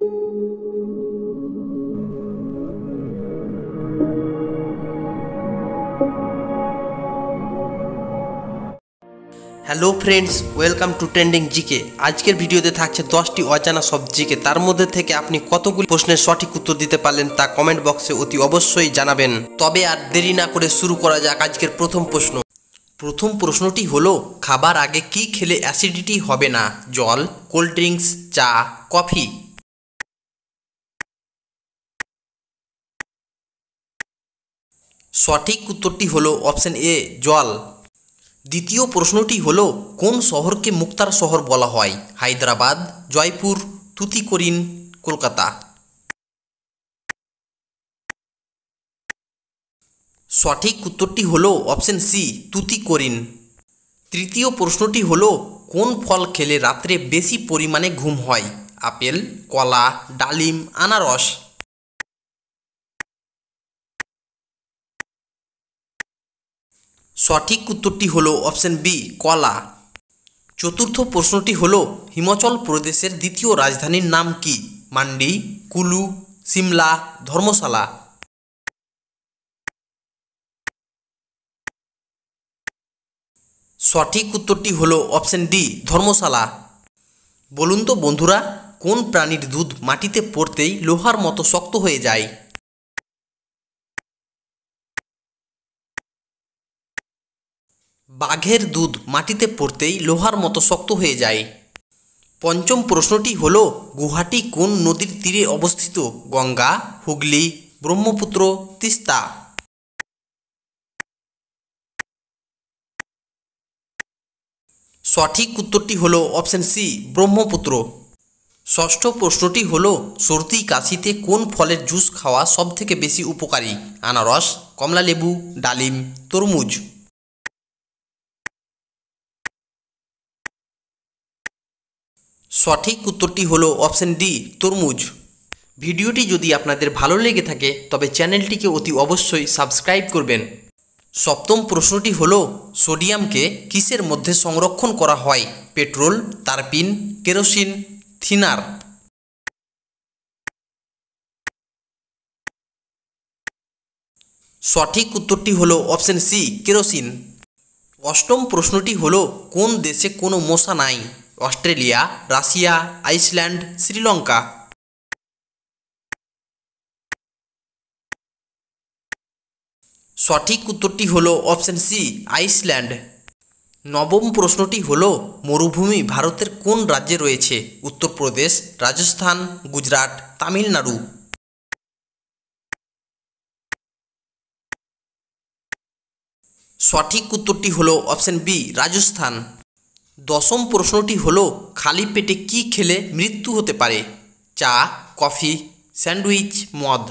Hello friends welcome to trending GK আজকের ভিডিওতে থাকছে দশটি অজানা সব জিকে তার মধ্যে থেকে আপনি কতগুলি প্রশ্নের সঠিক উত্তর দিতে পারলেন তা কমেন্ট বক্সে অতি অবশ্যই জানাবেন। তবে আর দেরি না করে শুরু করা যাক আজকের প্রথম প্রশ্ন। প্রথম প্রশ্নটি হলো, খাবার আগে কি খেলে অ্যাসিডিটি হবে না? জল কোল্ড ড্রিঙ্কস চা কফি সঠিক উত্তরটি হলো অপশন এ, জল। দ্বিতীয় প্রশ্নটি হল, কোন শহরকে মুক্তার শহর বলা হয়? হায়দ্রাবাদ, জয়পুর, তুতিকোরিন, কলকাতা। সঠিক উত্তরটি হল অপশন সি, তুতিকোরিন। তৃতীয় প্রশ্নটি হল, কোন ফল খেলে রাত্রে বেশি পরিমাণে ঘুম হয়? আপেল, কলা, ডালিম, আনারস। সঠিক উত্তরটি হলো অপশন বি, কলা। চতুর্থ প্রশ্নটি হলো, হিমাচল প্রদেশের দ্বিতীয় রাজধানীর নাম কি? মান্ডি, কুলু, সিমলা, ধর্মশালা। সঠিক উত্তরটি হলো অপশন ডি, ধর্মশালা। বলুন তো বন্ধুরা, কোন প্রাণীর দুধ মাটিতে পড়তেই লোহার মতো শক্ত হয়ে যায়? বাঘের দুধ মাটিতে পড়তেই লোহার মতো শক্ত হয়ে যায়। পঞ্চম প্রশ্নটি হল, গুহাটি কোন নদীর তীরে অবস্থিত? গঙ্গা, হুগলি, ব্রহ্মপুত্র, তিস্তা। সঠিক উত্তরটি হল অপশন সি, ব্রহ্মপুত্র। ষষ্ঠ প্রশ্নটি হল, সর্দি কাশিতে কোন ফলের জুস খাওয়া সবথেকে বেশি উপকারী? আনারস, কমলালেবু, ডালিম, তরমুজ। সঠিক উত্তরটি হলো অপশন ডি, তরমুজ। ভিডিওটি যদি আপনাদের ভালো লেগে থাকে, তবে চ্যানেলটিকে অতি অবশ্যই সাবস্ক্রাইব করবেন। সপ্তম প্রশ্নটি হলো, সোডিয়ামকে কিসের মধ্যে সংরক্ষণ করা হয়? পেট্রোল, তারপিন, কেরোসিন, থিনার। সঠিক উত্তরটি হলো অপশন সি, কেরোসিন। অষ্টম প্রশ্নটি হলো, কোন দেশে কোনো মশা নাই? Australia, Russia, Iceland, Sri Lanka. সঠিক উত্তরটি হলো অপশন সি, আইসল্যান্ড। নবম প্রশ্নটি হল, মরুভূমি ভারতের কোন রাজ্যে রয়েছে? উত্তরপ্রদেশ, রাজস্থান, গুজরাট, তামিলনাড়ু। সঠিক উত্তরটি হলো অপশন বি, রাজস্থান। দশম প্রশ্নটি হল, খালি পেটে কি খেলে মৃত্যু হতে পারে? চা, কফি, স্যান্ডউইচ, মদ।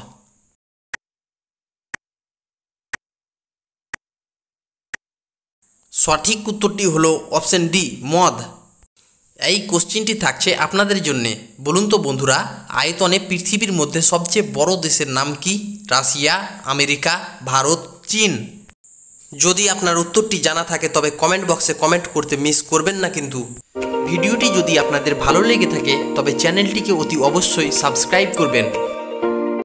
সঠিক উত্তরটি হলো অপশন ডি, মদ। এই কোশ্চিনটি থাকছে আপনাদের জন্যে। বলুন তো বন্ধুরা, আয়তনে পৃথিবীর মধ্যে সবচেয়ে বড় দেশের নাম কি? রাশিয়া, আমেরিকা, ভারত, চীন। যদি আপনার উত্তরটি জানা থাকে, তবে কমেন্ট বক্সে কমেন্ট করতে মিস করবেন না কিন্তু। ভিডিওটি যদি আপনাদের ভালো লেগে থাকে, তবে চ্যানেলটিকে অতি অবশ্যই সাবস্ক্রাইব করবেন।